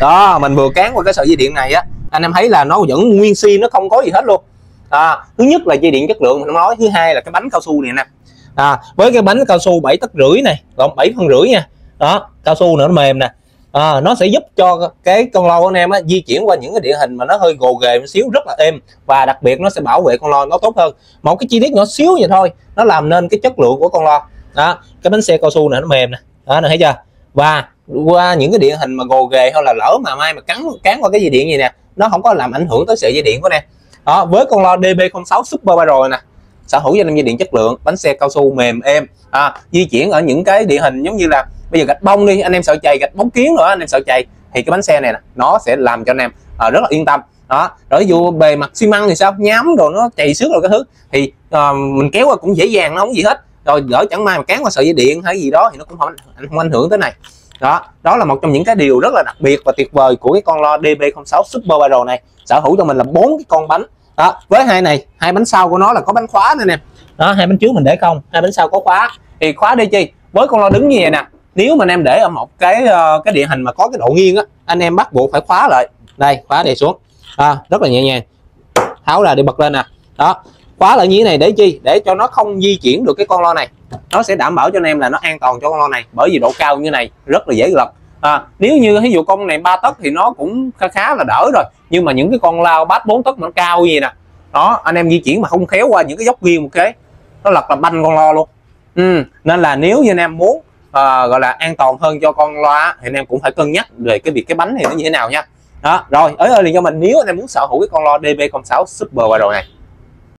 đó mình vừa cán qua cái sợi dây điện này á anh em thấy là nó vẫn nguyên si nó không có gì hết luôn. À, thứ nhất là dây điện chất lượng mình nói thứ hai là cái bánh cao su này nè. À, với cái bánh cao su 7 tấc rưỡi này gồm 7 phân rưỡi nha. Đó cao su nữa nó mềm nè. À, nó sẽ giúp cho cái con lo của anh em á, di chuyển qua những cái địa hình mà nó hơi gồ ghề một xíu rất là êm. Và đặc biệt nó sẽ bảo vệ con lo nó tốt hơn. Một cái chi tiết nhỏ xíu vậy thôi nó làm nên cái chất lượng của con lo đó cái bánh xe cao su này nó mềm nè. Đó này thấy chưa? Và qua những cái địa hình mà gồ ghề hay là lỡ mà mai mà cắn cán qua cái dây điện gì nè nó không có làm ảnh hưởng tới sợi dây điện của nè. Đó với con lo DB06 Super Battle nè sở hữu cho năm dây điện chất lượng bánh xe cao su mềm êm à, di chuyển ở những cái địa hình giống như là bây giờ gạch bông đi anh em sợ chày gạch bóng kiến nữa anh em sợ chày thì cái bánh xe này nè nó sẽ làm cho anh em à, rất là yên tâm. Đó rồi ví dụ bề mặt xi măng thì sao nhám rồi nó chày xước rồi cái thứ thì à, mình kéo qua cũng dễ dàng nó không gì hết. Rồi lỡ chẳng may mà cán qua sợi dây điện hay gì đó thì nó cũng không không ảnh hưởng tới này đó đó là một trong những cái điều rất là đặc biệt và tuyệt vời của cái con lo DB06 Super Battle này. Sở hữu cho mình là bốn cái con bánh. Đó với hai này hai bánh sau của nó là có bánh khóa nữa nè. Đó hai bánh trước mình để không hai bánh sau có khóa. Thì khóa đi chi? Với con lo đứng như vậy nè nếu mà anh em để ở một cái uh, cái địa hình mà có cái độ nghiêng á anh em bắt buộc phải khóa lại. Đây khóa đây xuống. À, rất là nhẹ nhàng. Tháo ra để bật lên nè. Đó khóa lại như thế này để chi? Để cho nó không di chuyển được cái con lo này. Nó sẽ đảm bảo cho anh em là nó an toàn cho con lo này bởi vì độ cao như này rất là dễ lật à, nếu như ví dụ con này ba tấc thì nó cũng khá khá là đỡ rồi nhưng mà những cái con lao bát 4 tấc nó cao gì nè đó anh em di chuyển mà không khéo qua những cái dốc nghiêng một cái nó lật là banh con lo luôn. Ừ. nên là nếu như anh em muốn à, gọi là an toàn hơn cho con loa thì anh em cũng phải cân nhắc về cái việc cái bánh này nó như thế nào nha. Đó rồi ở ơi liền cho mình nếu anh em muốn sở hữu cái con lo DB06 Super Battle này